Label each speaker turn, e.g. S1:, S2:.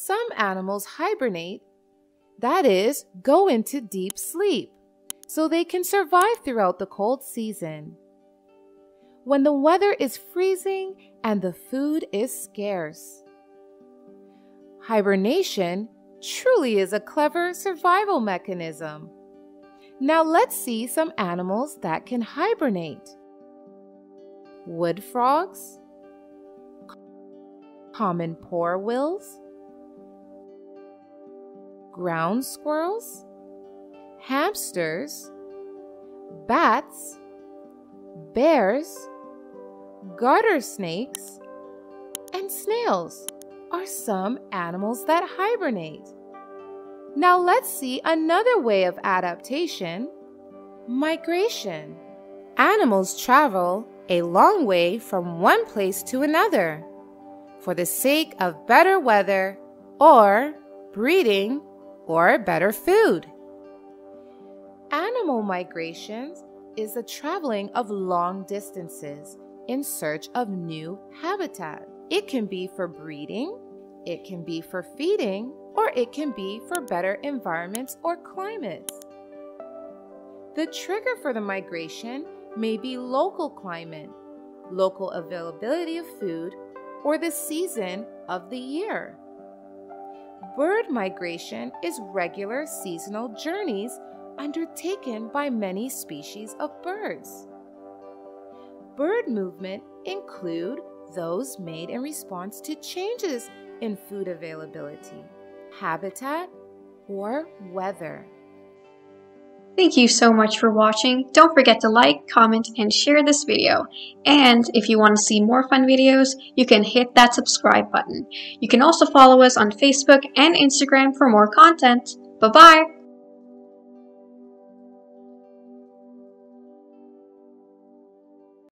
S1: Some animals hibernate, that is, go into deep sleep, so they can survive throughout the cold season. When the weather is freezing and the food is scarce. Hibernation truly is a clever survival mechanism. Now let's see some animals that can hibernate. Wood frogs, common poorwills, ground squirrels, hamsters, bats, bears, garter snakes, and snails are some animals that hibernate. Now let's see another way of adaptation migration. Animals travel a long way from one place to another for the sake of better weather or breeding or better food. Animal migrations is the traveling of long distances in search of new habitat. It can be for breeding, it can be for feeding, or it can be for better environments or climates. The trigger for the migration may be local climate, local availability of food, or the season of the year. Bird migration is regular seasonal journeys undertaken by many species of birds. Bird movement include those made in response to changes in food availability, habitat, or weather.
S2: Thank you so much for watching. Don't forget to like, comment, and share this video. And if you want to see more fun videos, you can hit that subscribe button. You can also follow us on Facebook and Instagram for more content. Bye-bye!